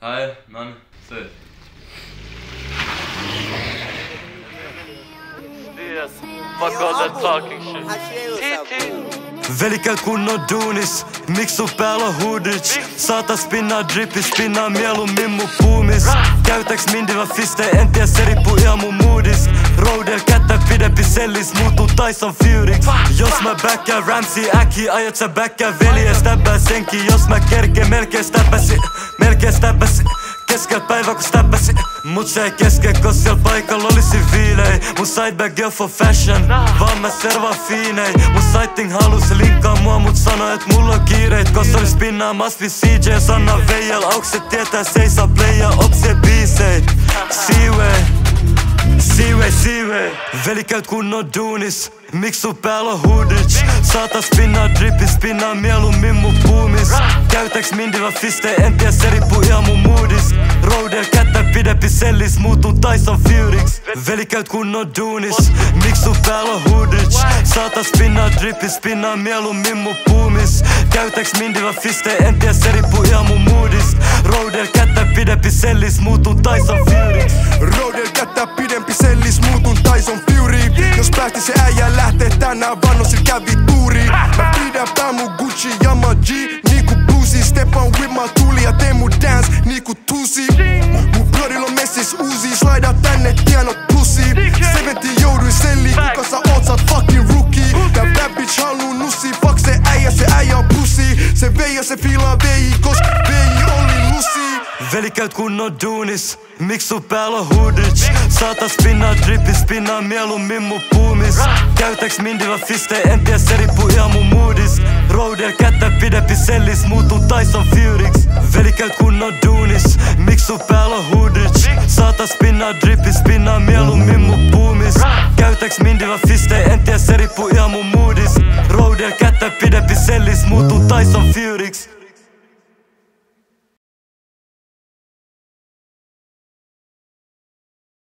Hi, man. Sir. Fuck all that talking shit. Velika kuno dunis, miksu pela hudic Sata spina dripi, spina mijelu mimu pumis Käytäks mindiva fiste, en tiedä seri pu Roadel kättä pidempi sellis, muuttuu Tyson Furyks Jos mä backään Ramsey äkki, ajat sä backää veli ja stäppää senkin Jos mä kerkee, melkein stäppäsi, melkein stäppäsi Keskel päivä kun stäppäsi Mut se ei keske, kos siellä paikalla olisi viilei. Mun sideback girl for fashion Vaan mä servaan fiinei. Mun sighting halus linkkaa mua Mut sanoi et mulla on kiireit Kos olis pinnaa masvi CJ Sanna Veijal Aukset tietää se saa playa Opsie biiseit Veli käyt kunnon duunis Miksi sun päällä on hoodich? Saata spinnaa drippi, spinnaa mieluummin mun puumis. Käytäks mindi vai fiste, en tiedä se riippuu ihan mun moodis. Roadel kättä pidempi sellis, muuttuu Tyson Furyks. Veli käyt kunnon duunis Miksi sun päällä on hoodich? Saata spinnaa drippi, spinnaa mieluummin mun puumis. Käytäks mindi vai fiste, en tiedä se riippuu ihan mun moodis. Roadel kättä pidempi sellis, muuttuu Tyson Furyks tänään, vannosil kävi tuuri Mä pidän pää mun Gucci ja mä G niinku bluesi Step on with my tuli ja teen mun dance niinku tusi. Mun bloodil on messis uusi, slida tänne tieno plussi. 70 jouduin selliin, kuka sä oot, sä oot fucking rookie. Tää bad bitch haluu nussi, fuck se äijä, se äijä on pussy. Se vei ja se fiilaa vei, koska vei oli lussi Veli käyt kunnon duunis. Miksi sun päällä on hoodich? Saata spinnaa drippi, spinnaa mieluummin mun puumis. Käytäks mindi vai fiste, en tiedä se riippuu ihan mun moodis. Roadel kättä pidempi sellis, muuttuu Tyson Furyks. Veli käyt kunnon duunis Miksi sun päällä on hoodich? Saata spinnaa drippi, spinnaa mieluummin mun puumis. Käytäks mindi vai fiste, en tiedä se riippuu ihan mun moodis. Roadel kättä pidempi sellis, muuttuu Tyson Furyks